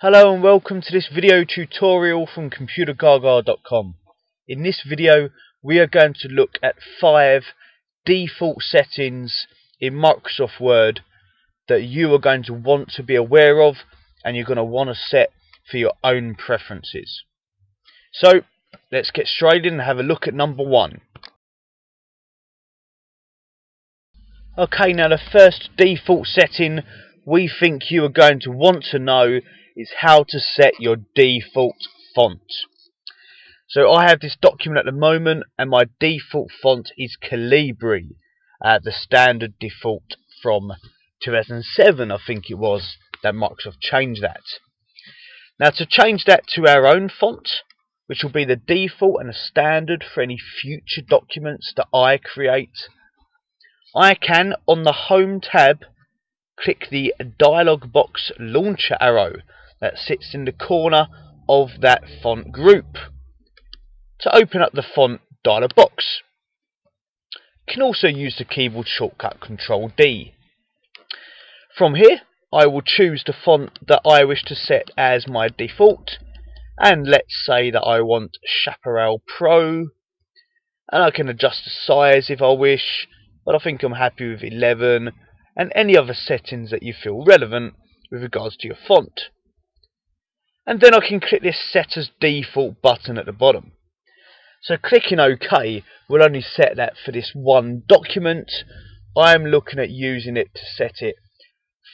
Hello and welcome to this video tutorial from ComputerGaga.com. In this video we are going to look at 5 default settings in Microsoft Word that you are going to want to be aware of and you're going to want to set for your own preferences. So let's get straight in and have a look at number 1. Okay, now the first default setting we think you are going to want to know is how to set your default font. So I have this document at the moment and my default font is Calibri, uh, the standard default from 2007 I think it was that Microsoft changed that. Now to change that to our own font, which will be the default and the standard for any future documents that I create, I can, on the Home tab, click the dialog box launcher arrow that sits in the corner of that font group to open up the font dialog box. You can also use the keyboard shortcut Control D. From here I will choose the font that I wish to set as my default and let's say that I want Chaparral Pro and I can adjust the size if I wish but I think I'm happy with 11 and any other settings that you feel relevant with regards to your font. And then I can click this set as default button at the bottom. So clicking OK will only set that for this one document. I'm looking at using it to set it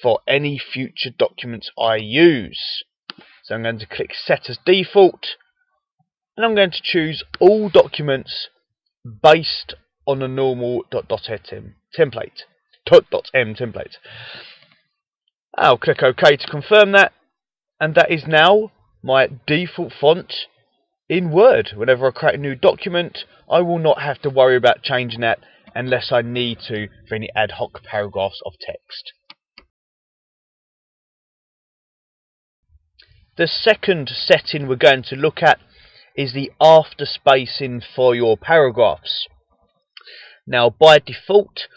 for any future documents I use. So I'm going to click set as default and I'm going to choose all documents based on a normal .m template. .m template. I'll click OK to confirm that, and that is now my default font in Word. Whenever I create a new document, I will not have to worry about changing that unless I need to for any ad hoc paragraphs of text. The second setting we're going to look at is the after spacing for your paragraphs. Now, by default,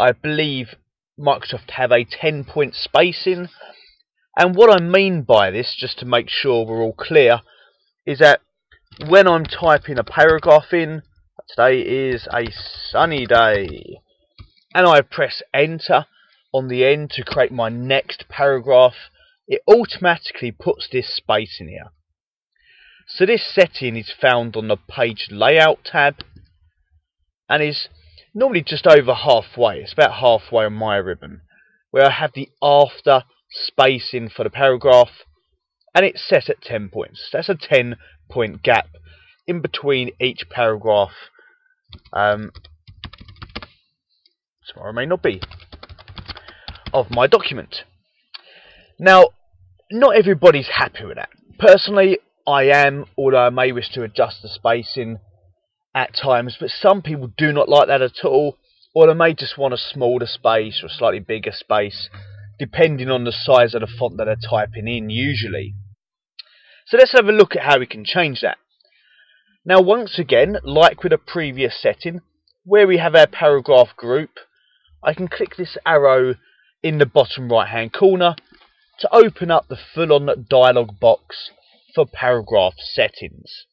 I believe Microsoft have a 10 point spacing. And what I mean by this, just to make sure we're all clear, is that when I'm typing a paragraph in, today is a sunny day, and I press enter on the end to create my next paragraph, it automatically puts this space in here. So this setting is found on the page layout tab and is normally just over halfway. It's about halfway on my ribbon, where I have the after spacing for the paragraph, and it's set at 10 points. That's a 10 point gap in between each paragraph. Um, tomorrow may not be of my document. Now, not everybody's happy with that. Personally, I am, although I may wish to adjust the spacing at times, but some people do not like that at all, or they may just want a smaller space or a slightly bigger space, depending on the size of the font that they're typing in usually. So let's have a look at how we can change that. Now once again, like with a previous setting, where we have our paragraph group, I can click this arrow in the bottom right hand corner to open up the full-on dialog box for paragraph settings.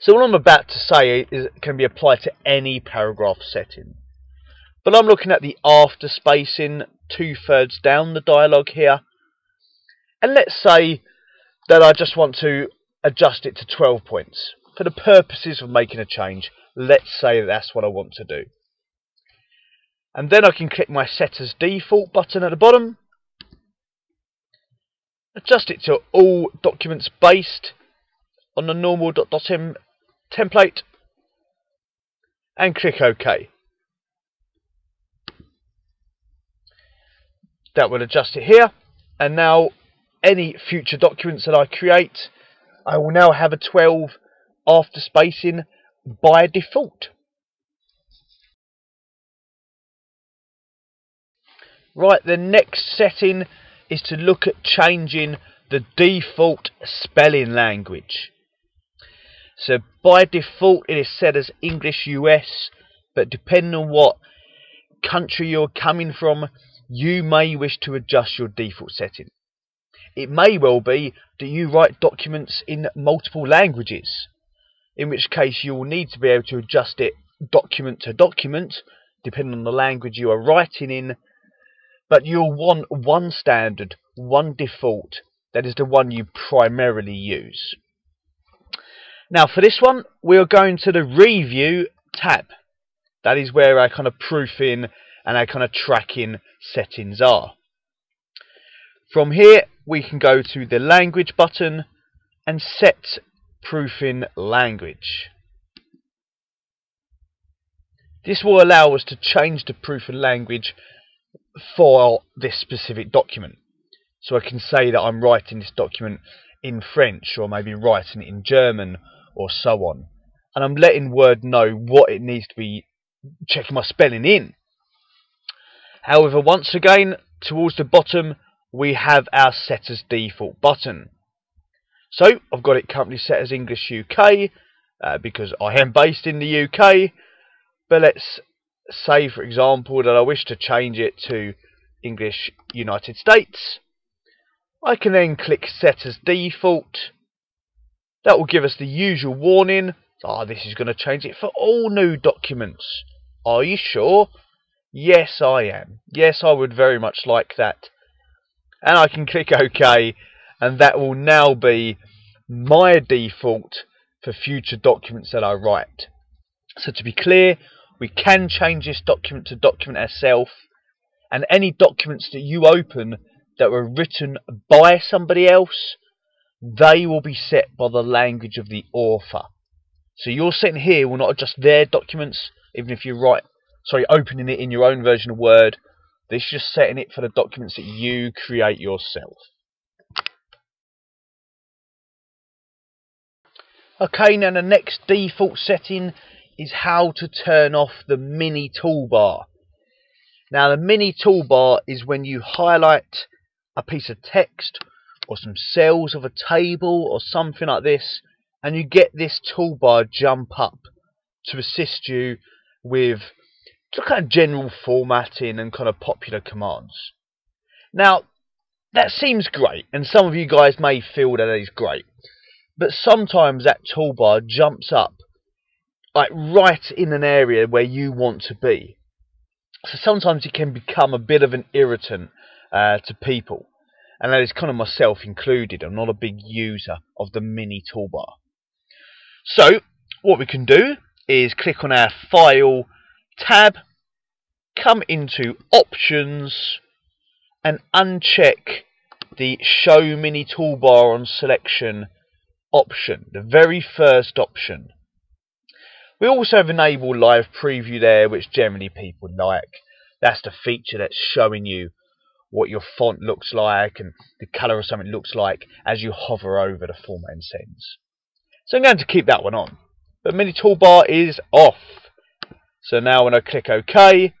So what I'm about to say is can be applied to any paragraph setting. But I'm looking at the after spacing two thirds down the dialogue here. And let's say that I just want to adjust it to 12 points. For the purposes of making a change, let's say that's what I want to do. And then I can click my set as default button at the bottom. Adjust it to all documents based on the normal template and click OK. That will adjust it here and now any future documents that I create I will now have a 12 after spacing by default. Right, the next setting is to look at changing the default spelling language. So by default it is set as English US, but depending on what country you're coming from, you may wish to adjust your default setting. It may well be that you write documents in multiple languages, in which case you will need to be able to adjust it document to document, depending on the language you are writing in, but you'll want one standard, one default, that is the one you primarily use. Now for this one, we are going to the Review tab. That is where I kind of proofing and our kind of tracking settings are. From here, we can go to the Language button and set proofing language. This will allow us to change the proofing language for this specific document. So I can say that I'm writing this document in French or maybe writing it in German or so on. And I'm letting Word know what it needs to be checking my spelling in. However, once again, towards the bottom, we have our set as default button. So, I've got it currently set as English UK, uh, because I am based in the UK, but let's say, for example, that I wish to change it to English United States. I can then click Set as Default. That will give us the usual warning. Ah, oh, this is going to change it for all new documents. Are you sure? Yes, I am. Yes, I would very much like that. And I can click OK, and that will now be my default for future documents that I write. So to be clear, we can change this document to document ourselves, and any documents that you open that were written by somebody else, they will be set by the language of the author. So your setting here will not adjust their documents, even if you write, sorry, opening it in your own version of Word. This is just setting it for the documents that you create yourself. Okay, now the next default setting is how to turn off the mini toolbar. Now the mini toolbar is when you highlight a piece of text or some cells of a table or something like this and you get this toolbar jump up to assist you with kind at general formatting and kind of popular commands. Now that seems great and some of you guys may feel that is great but sometimes that toolbar jumps up like right in an area where you want to be. So sometimes it can become a bit of an irritant uh, to people. And that is kind of myself included. I'm not a big user of the mini toolbar. So what we can do is click on our File tab, come into Options, and uncheck the Show Mini Toolbar on Selection option, the very first option. We also have enable live preview there, which generally people like. That's the feature that's showing you what your font looks like and the colour of something looks like as you hover over the formatting settings. So I'm going to keep that one on. But mini toolbar is off. So now when I click OK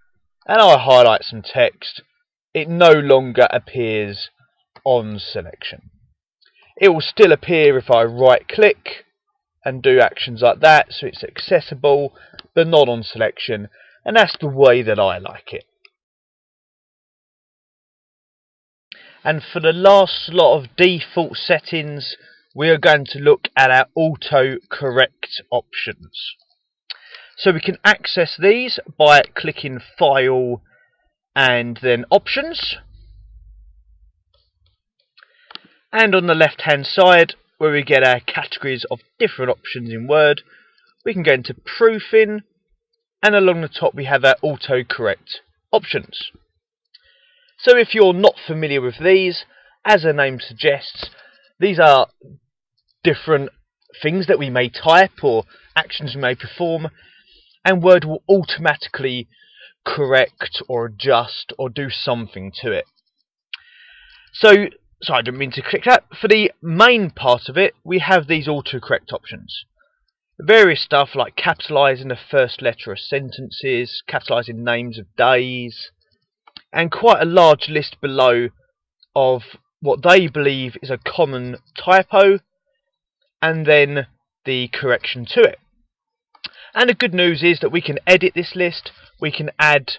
and I highlight some text, it no longer appears on selection. It will still appear if I right click and do actions like that so it's accessible but not on selection and that's the way that I like it. And for the last lot of default settings we are going to look at our auto correct options. So we can access these by clicking file and then options and on the left hand side where we get our categories of different options in Word. We can go into proofing and along the top we have our autocorrect options. So if you're not familiar with these, as the name suggests, these are different things that we may type or actions we may perform and Word will automatically correct or adjust or do something to it. So sorry, I didn't mean to click that. For the main part of it, we have these autocorrect options. Various stuff like capitalising the first letter of sentences, capitalising names of days, and quite a large list below of what they believe is a common typo, and then the correction to it. And the good news is that we can edit this list, we can add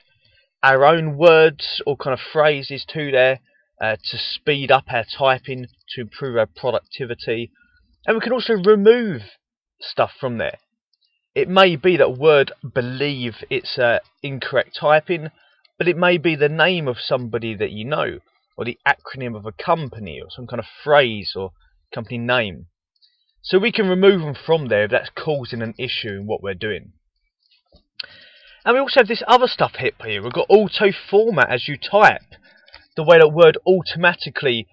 our own words or kind of phrases to there, uh, to speed up our typing, to improve our productivity, and we can also remove stuff from there. It may be that Word believe it's uh, incorrect typing, but it may be the name of somebody that you know, or the acronym of a company, or some kind of phrase or company name. So we can remove them from there if that's causing an issue in what we're doing. And we also have this other stuff here. We've got auto format as you type. The way that Word automatically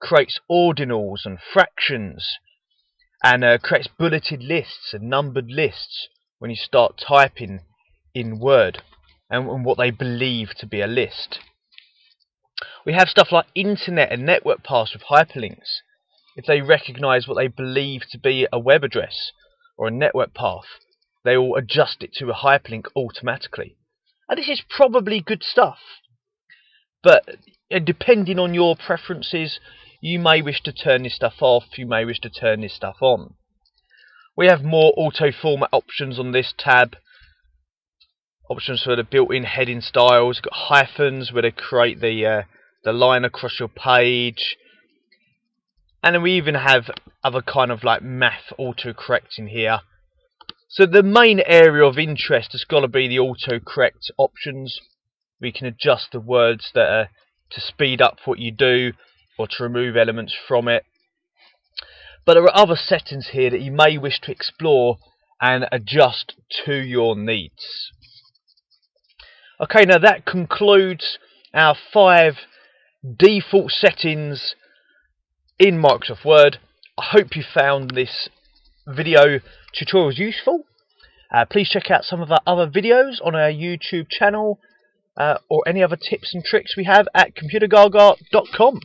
creates ordinals and fractions and uh, creates bulleted lists and numbered lists when you start typing in Word and, and what they believe to be a list. We have stuff like internet and network paths with hyperlinks. If they recognize what they believe to be a web address or a network path, they will adjust it to a hyperlink automatically. And this is probably good stuff. But uh, depending on your preferences, you may wish to turn this stuff off, you may wish to turn this stuff on. We have more auto format options on this tab. Options for the built-in heading styles. Got hyphens where they create the uh, the line across your page. And then we even have other kind of like math autocorrect in here. So the main area of interest has got to be the autocorrect options. We can adjust the words that are to speed up what you do or to remove elements from it. But there are other settings here that you may wish to explore and adjust to your needs. Okay, now that concludes our five default settings in Microsoft Word. I hope you found this video tutorial useful. Uh, please check out some of our other videos on our YouTube channel uh, or any other tips and tricks we have at computergaga.com.